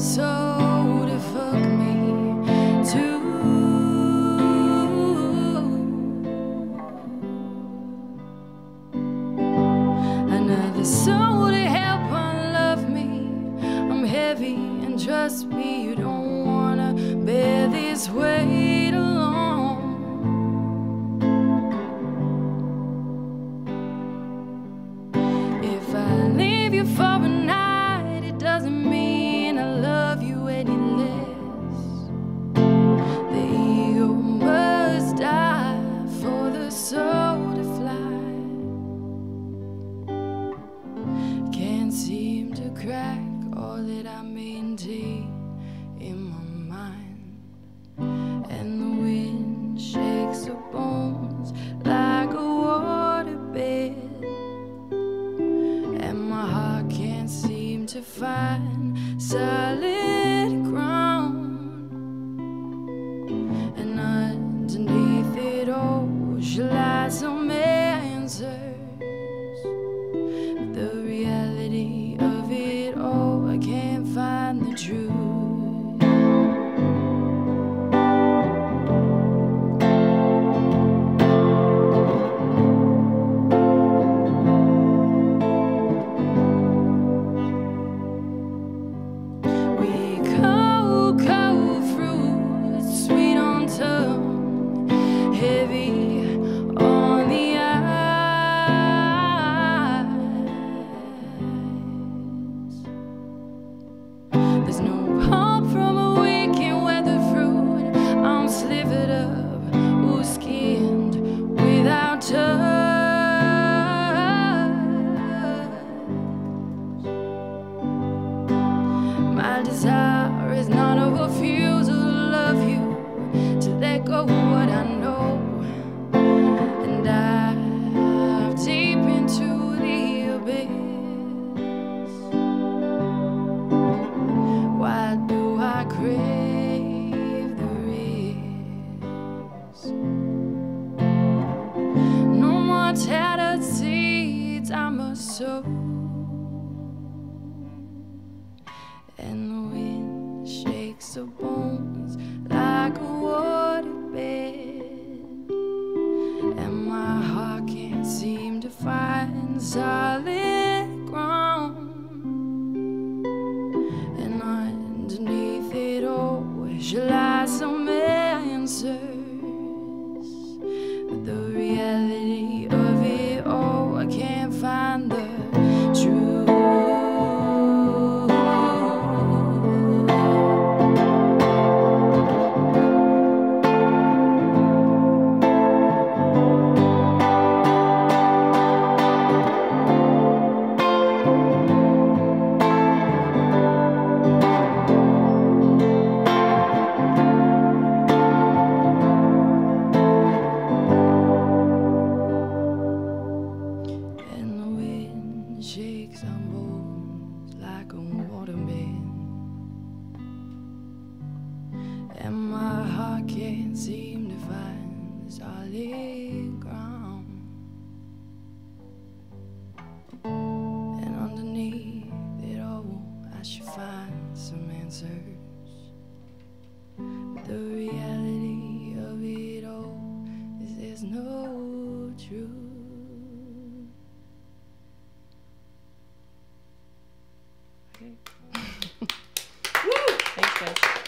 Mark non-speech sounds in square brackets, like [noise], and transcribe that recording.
soul to fuck me too. Another soul to help unlove me. I'm heavy, and trust me, crack all that I maintain in my mind. And I. And the wind shakes the bones like a waterbed. And my heart can't seem to find solid ground. And underneath it all should lie some answers. Seem to find solid ground. And underneath it all, I should find some answers. But the reality of it all is there's no truth. Okay. [laughs] Thanks, guys.